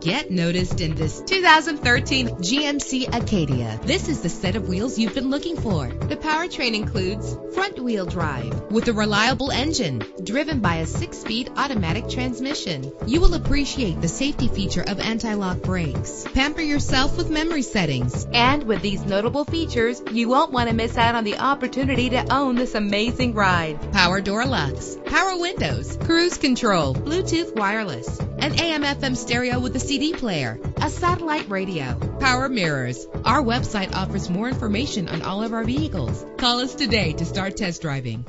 Get noticed in this 2013 GMC Acadia. This is the set of wheels you've been looking for. The powertrain includes front wheel drive with a reliable engine driven by a six speed automatic transmission. You will appreciate the safety feature of anti lock brakes. Pamper yourself with memory settings. And with these notable features, you won't want to miss out on the opportunity to own this amazing ride. Power door locks, power windows, cruise control, Bluetooth wireless, an AM FM stereo with a CD player, a satellite radio, power mirrors. Our website offers more information on all of our vehicles. Call us today to start test driving.